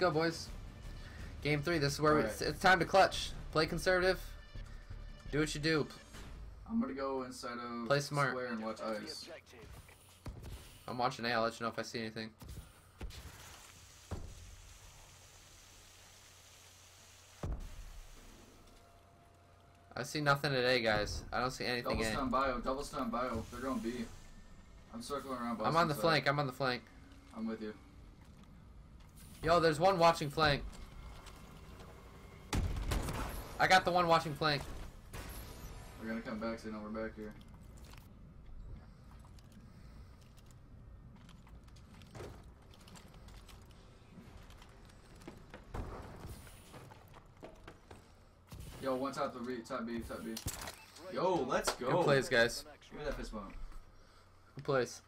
go, boys. Game three. This is where we, Alright. it's, it's time to clutch. Play conservative. Do what you do. I'm gonna go inside of Play smart. square and watch. I'm watching A. I'll let you know if I see anything. I see nothing today, guys. I don't see anything Double stun bio, double stun bio. They're going B. I'm circling around. I'm on the side. flank. I'm on the flank. I'm with you. Yo, there's one watching flank. I got the one watching flank. We're gonna come back, so you know we're back here. Yo, one top the re top B, top B. Yo, let's go. Good plays, guys. Give me that fist bump. Who plays?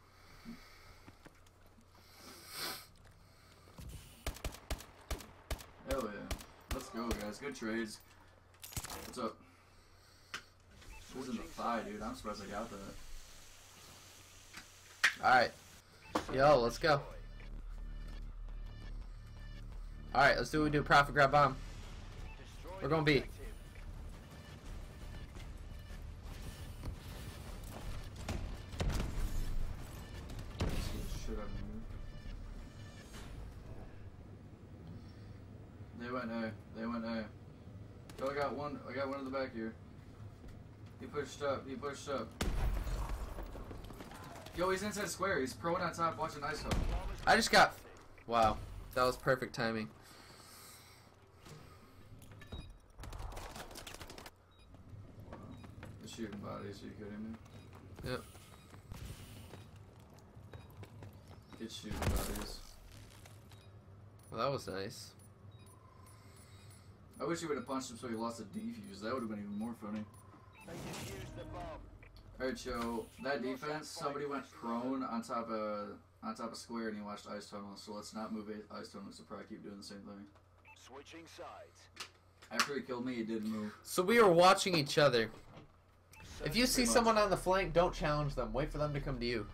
Hell yeah. Let's go, guys. Good trades. What's up? Who's in the thigh, dude? I'm surprised I got that. Alright. Yo, let's go. Alright, let's do what we do. Profit grab bomb. We're going to objective. Pushed up. He pushed up. Yo, he's inside square. He's pro on top watching ice hook. I just got. Wow. That was perfect timing. The shooting bodies. Are you kidding me? Yep. Get shooting bodies. Well, that was nice. I wish he would have punched him so he lost a defuse. That would have been even more funny. They defused the bomb. Alright, Joe. That defense, somebody went prone on top of on top of square and he watched ice tunnel. So let's not move ice tunnel. So probably keep doing the same thing. Switching sides. After he killed me, he didn't move. So we were watching each other. If you see someone on the flank, don't challenge them. Wait for them to come to you.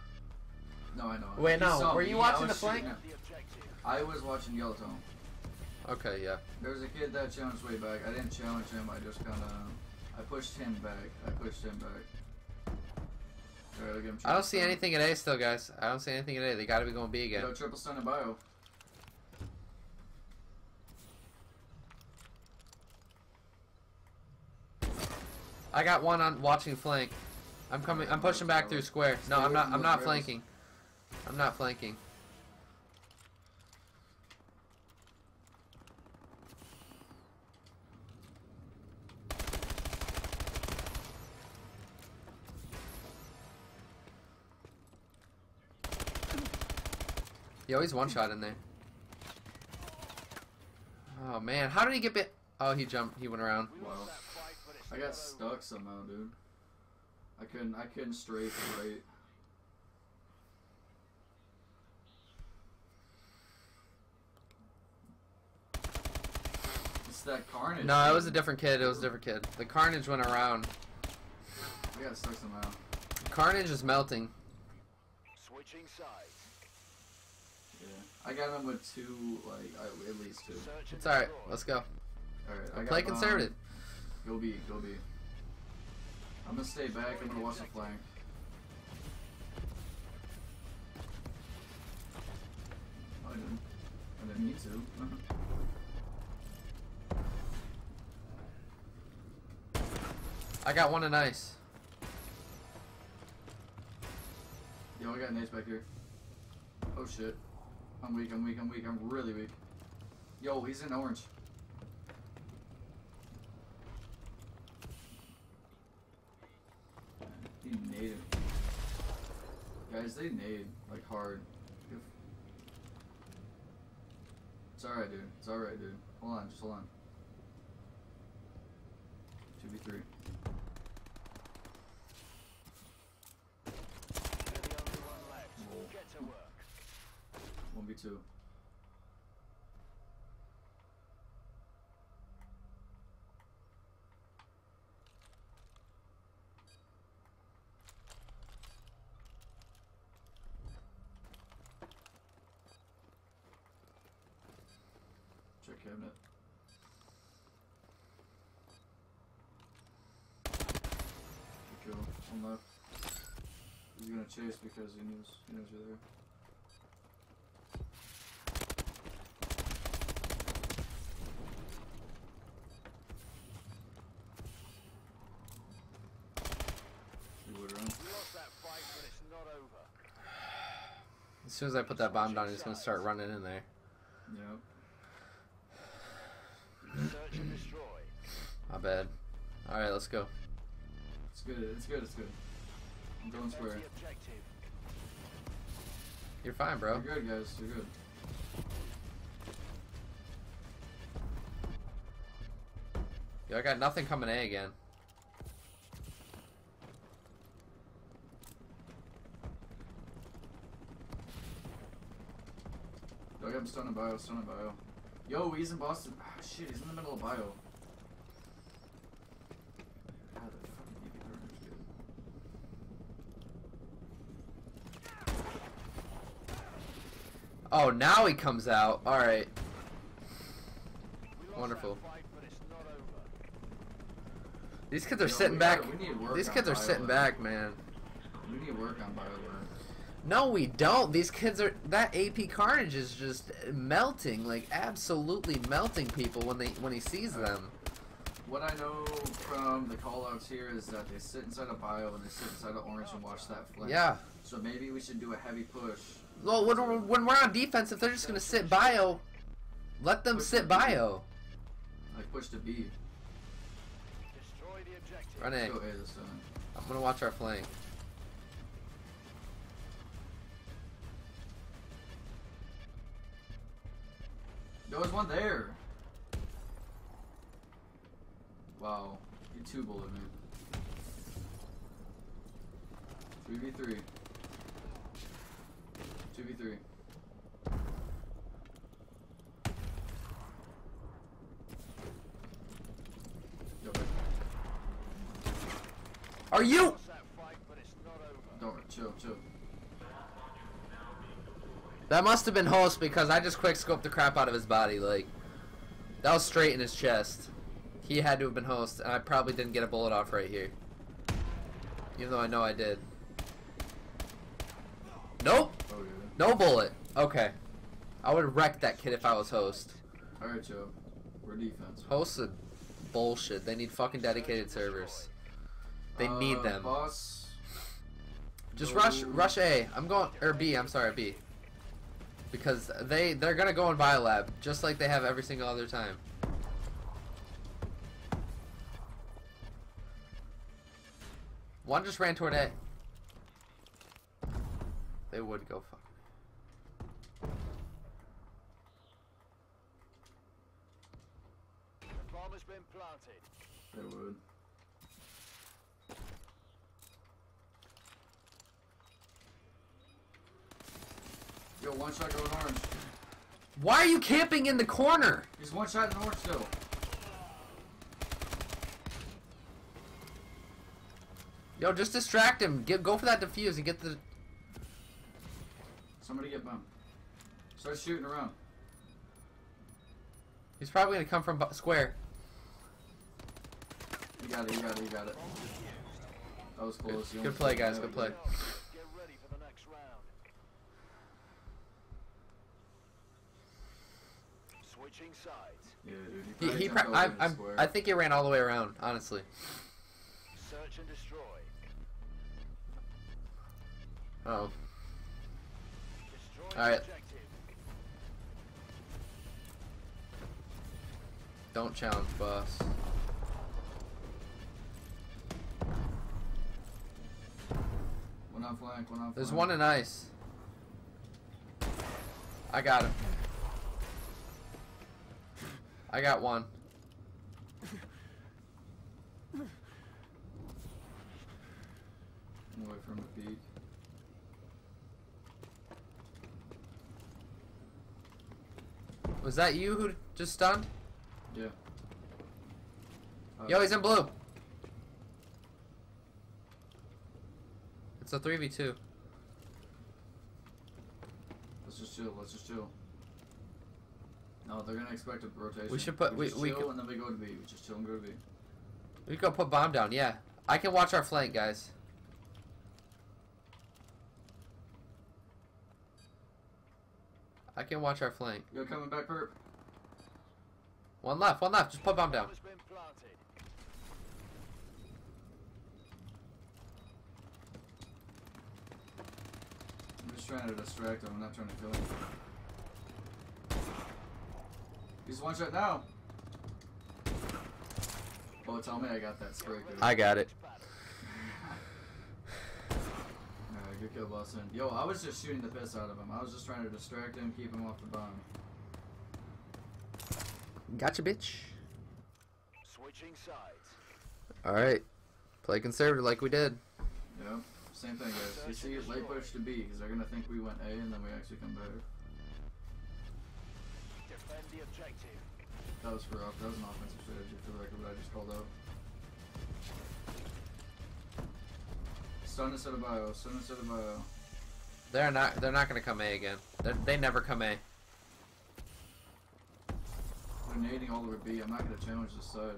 No, I know. Wait, no, were you I watching the flank? shooting him. the objective. I was watching yellow Yellowstone. Okay, yeah. There was a kid that challenged way back. I didn't challenge him. I just kind of I pushed him back. I pushed him back. Him I don't see anything at A still, guys. I don't see anything at A. They gotta be going B again. Yo, triple stun and bio. I got one on watching flank. I'm coming. I'm pushing back through square. No, I'm not. I'm not flanking. I'm not flanking. Yo, he's one shot in there. Oh man, how did he get bit? Oh, he jumped. He went around. We Wow. lost that fight, but it's I got stuck somehow, dude. I couldn't. I couldn't straight right. It's that carnage. No, it was a different kid. It was a different kid. The carnage went around. I got stuck somehow. Carnage is melting. Switching sides. Yeah, I got him with two, like at least two. It's alright. Let's go. All right, I got Play bomb. conservative. Go B, go B. I'm gonna stay back. I'm gonna watch the flank. Oh, I didn't. I didn't need to. I got one in ice. Yo, I got nades back here. Oh shit. I'm weak, I'm weak, I'm weak, I'm really weak. Yo, he's in orange. He naded. Guys, they nade, like hard. It's alright, dude. It's alright, dude. Hold on, just hold on. 2v3. You're the only one left. Roll. Get to work. 1v2. that cabinet. Good kill. Left. He's gonna chase because he knows he knows you're there. He would run. We lost that fight, but it's not over. As soon as I put that bomb down, he's gonna start running in there. Yep. Search and destroy. My bad. All right, let's go. It's good. It's good. It's good. I'm going square. You're fine, bro. You're good, guys. You're good. Yo, I got nothing coming A again. Yo, I got him stunned in bio. Stunned in bio. Yo, he's in Boston. Ah, shit. He's in the middle of bio. God, that fucking DB burner's good. Oh, now he comes out. All right. Wonderful. fight, but it's not over. These kids are Yo, sitting back. gotta- we need work These kids are bio sitting back, man. We need to work on bio work. No, we don't. These kids are. That AP Carnage is just melting, like absolutely melting people when they when he sees them. What I know from the callouts here is that they sit inside a bio and they sit inside of orange and watch that flank. Yeah. So maybe we should do a heavy push. Well, when we're, when we're on defense, if they're just gonna sit bio, let them Push sit the bio. Like push to B. Destroy the objective. Run A. go A this time. I'm gonna watch our flank. There was one there. Wow. He two bullet me. 3v3. 2v3. Are you? Lost that fight, but it's not over. Don't chill, chill. That must have been host because I just quick scoped the crap out of his body. Like that was straight in his chest. He had to have been host, and I probably didn't get a bullet off right here. Even though I know I did. Nope. Oh yeah. No bullet. Okay. I would wreck that kid if I was host. Alright, Joe. We're defense. Hosts are bullshit. They need fucking dedicated servers. They Uh, need them. Boss. Just go- rush rush A. I'm going or B, I'm sorry, B. Because they they're gonna go in Biolab, just like they have every single other time. One just ran toward A. They would go fuck. The bomb has been planted. They would. Yo, one shot going orange. Why are you camping in the corner? He's one shot in orange still. Yo, just distract him. Get go for that defuse and get the. Somebody get bum. Start shooting around. He's probably gonna come from square. You got it, you got it, you got it. That was close. Good- good play, guys, good play. Get ready for the next round. Switching sides. Yeah, dude. He, probably he jumped pro- I, in I'm, square. I think he ran all the way around, honestly. Search and destroy. Oh, All right. don't challenge, boss. One on flank, one on There's one in ice. I got him. I got one. away from the peak. Was that you who just stunned? Yeah. Uh, Yo, he's in blue. It's a 3v2. Let's just chill. Let's just chill. No, they're gonna expect a rotation. We should put- we- just we chill could- and then we go to B. We just chill and go to B. We go put bomb down. Yeah, I can watch our flank, guys. I can watch our flank. Yo, coming back, perp. One left, one left. Just put bomb down. Bomb has been planted. I'm just trying to distract him. I'm not trying to kill him. He's one shot now. Oh, tell me I got that spray. dude. I got it. Alright, good kill, Boston. Yo, I was just shooting the piss out of him. I was just trying to distract him, keep him off the bomb. Gotcha, bitch. Switching sides. All right, play conservative like we did. Yep. Same thing, guys. You see, late push to B because they're gonna think we went A and then we actually come back. Defend the objective. That was for up. That was an offensive strategy for the record, but I just called out. Stun instead of bio. Stun instead of bio. They're not. They're not gonna come A again. They're, they never come A. They're nading all over B. I'm not gonna challenge this side.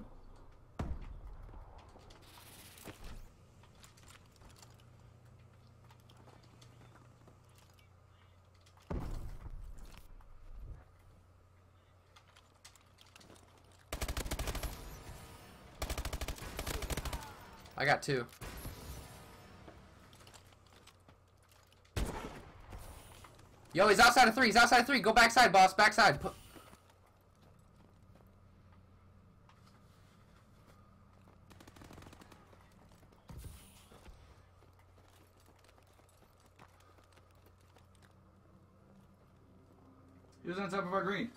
I got two. Yo, he's outside of three. He's outside of three. Go backside, boss. Backside. Pu- He was on top of our green.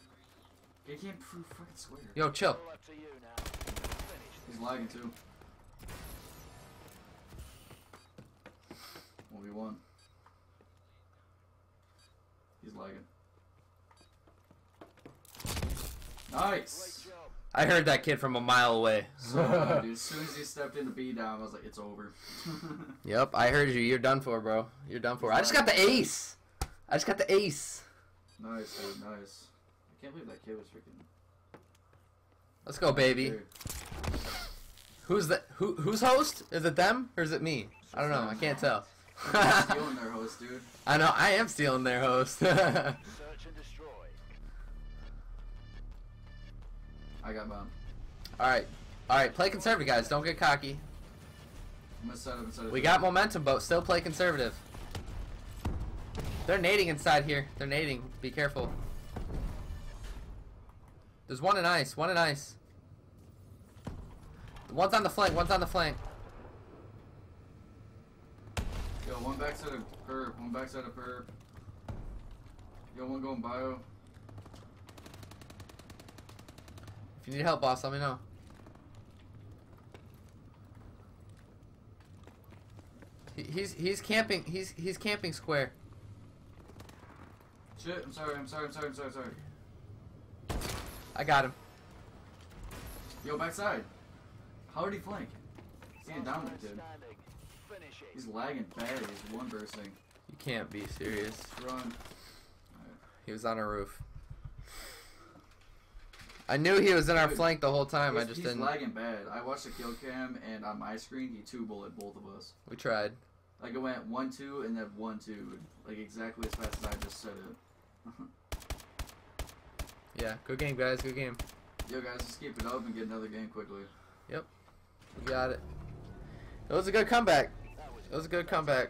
He can't prove fucking square. Yo, chill. All up to you now. Finish He's lagging too. 1v1. He's lagging. Nice! I heard that kid from a mile away. So, uh, dude, as soon as he stepped into B down, I was like, it's over. Yep, I heard you. You're done for, bro. You're done for. I just got the ace. I just got the ace. nice, dude, nice. I can't believe that kid was freaking. Let's go, baby. Dude, Who's the who? Who's host? Is it them or is it me? I don't know. I can't tell. Stealing their host, dude. I know. I am stealing their host. Search and destroy. I got bomb. all right, all right. Play conservative, guys. Don't get cocky. I'm gonna set up inside of We got momentum, but still play conservative. They're nading inside here. They're nading. Be careful. There's one in ice. One in ice. One's on the flank. One's on the flank. Yo, one backside of perp, one backside of perp. Yo, one going bio. If you need help, boss, let me know. He, he's he's camping. He's he's camping square. Shit, I'm sorry, I'm sorry, I'm sorry, I'm sorry, sorry. I got him. Yo, backside. How did he flank? He's getting down like dude. Standing. Finish it. He's lagging bad. He's one bursting. You can't be serious. Run. He was on a roof. I knew he was in our Dude, flank the whole time. I just he's didn't. He's lagging bad. I watched the kill cam, and on my screen, he two bullet both of us. We tried. Like it went one two and then one two, like exactly as fast as I just said it. Yeah. Good game, guys. Good game. Yo guys, just keep it up and get another game quickly. Yep, we got it. It was a good comeback. It was a good comeback.